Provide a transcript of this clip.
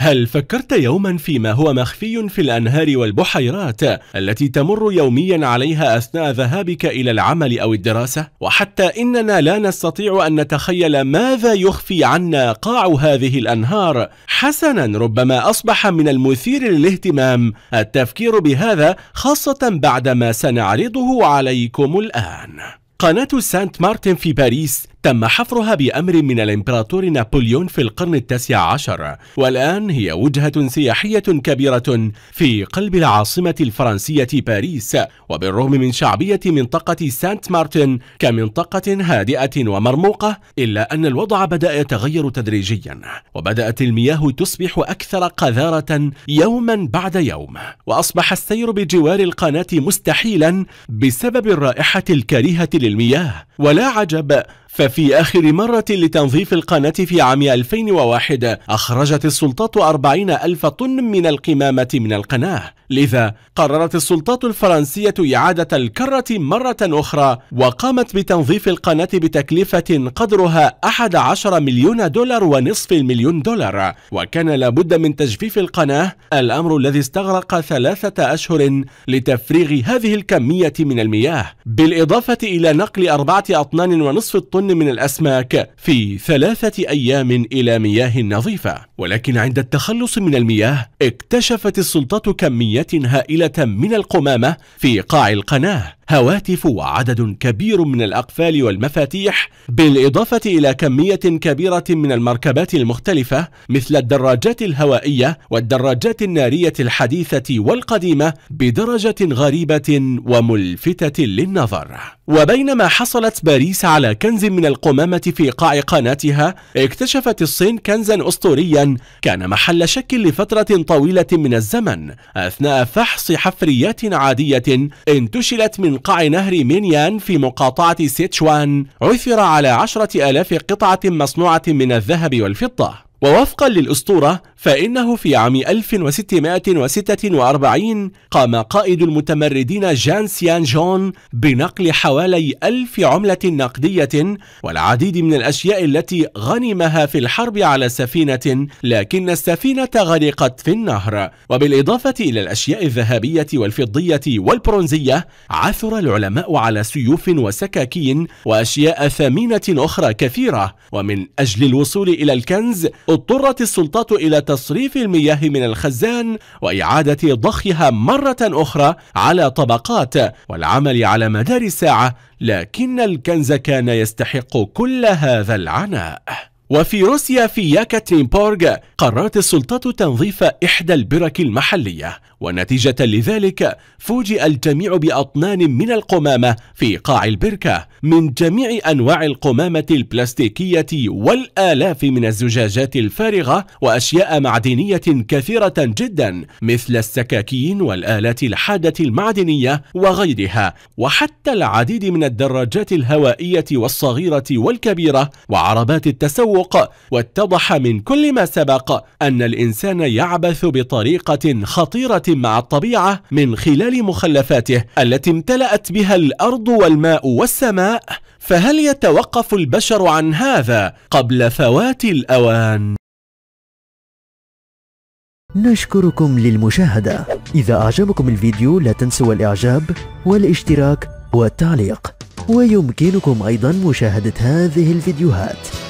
هل فكرت يوما فيما هو مخفي في الأنهار والبحيرات التي تمر يوميا عليها أثناء ذهابك إلى العمل أو الدراسة؟ وحتى إننا لا نستطيع أن نتخيل ماذا يخفي عنا قاع هذه الأنهار. حسنا ربما أصبح من المثير للاهتمام. التفكير بهذا خاصة بعدما سنعرضه عليكم الآن. قناة سانت مارتن في باريس تم حفرها بأمر من الإمبراطور نابليون في القرن التاسع عشر والآن هي وجهة سياحية كبيرة في قلب العاصمة الفرنسية باريس وبالرغم من شعبية منطقة سانت مارتن كمنطقة هادئة ومرموقة إلا أن الوضع بدأ يتغير تدريجيا وبدأت المياه تصبح أكثر قذارة يوما بعد يوم وأصبح السير بجوار القناة مستحيلا بسبب الرائحة الكريهة للمياه ولا عجب ففي آخر مرة لتنظيف القناة في عام 2001 أخرجت السلطات 40 ألف طن من القمامة من القناة. لذا قررت السلطات الفرنسية إعادة الكرة مرة أخرى وقامت بتنظيف القناة بتكلفة قدرها 11 مليون دولار ونصف المليون دولار. وكان لابد من تجفيف القناة الأمر الذي استغرق ثلاثة أشهر لتفريغ هذه الكمية من المياه. بالإضافة إلى نقل أربعة أطنان ونصف الطن من الأسماك في ثلاثة أيام إلى مياه نظيفة. ولكن عند التخلص من المياه اكتشفت السلطات كميات هائلة من القمامة في قاع القناة. هواتف وعدد كبير من الأقفال والمفاتيح بالإضافة إلى كمية كبيرة من المركبات المختلفة مثل الدراجات الهوائية والدراجات النارية الحديثة والقديمة بدرجة غريبة وملفتة للنظر. وبينما حصلت باريس على كنز من القمامة في قاع قناتها اكتشفت الصين كنزا أسطوريا. كان محل شك لفترة طويلة من الزمن أثناء فحص حفريات عادية انتشلت من قاع نهر مينيان في مقاطعة سيتشوان. عثر على عشرة آلاف قطعة مصنوعة من الذهب والفضة. ووفقا للأسطورة فإنه في عام 1646 قام قائد المتمردين جان سيان جون بنقل حوالي ألف عملة نقدية والعديد من الأشياء التي غنمها في الحرب على سفينة لكن السفينة غرقت في النهر. وبالإضافة إلى الأشياء الذهبية والفضية والبرونزية عثر العلماء على سيوف وسكاكين وأشياء ثمينة أخرى كثيرة ومن أجل الوصول إلى الكنز اضطرت السلطات إلى تصريف المياه من الخزان وإعادة ضخها مرة أخرى على طبقات والعمل على مدار ساعة لكن الكنز كان يستحق كل هذا العناء. وفي روسيا في ياكاترينبورغ قررت السلطات تنظيف إحدى البرك المحلية ونتيجة لذلك فوجئ الجميع بأطنان من القمامة في قاع البركة من جميع أنواع القمامة البلاستيكية والآلاف من الزجاجات الفارغة وأشياء معدنية كثيرة جدا مثل السكاكين والآلات الحادة المعدنية وغيرها وحتى العديد من الدراجات الهوائية والصغيرة والكبيرة وعربات التسوق واتضح من كل ما سبق أن الإنسان يعبث بطريقة خطيرة مع الطبيعة من خلال مخلفاته التي امتلأت بها الأرض والماء والسماء فهل يتوقف البشر عن هذا قبل فوات الأوان؟ نشكركم للمشاهدة إذا أعجبكم الفيديو لا تنسوا الإعجاب والاشتراك والتعليق ويمكنكم أيضا مشاهدة هذه الفيديوهات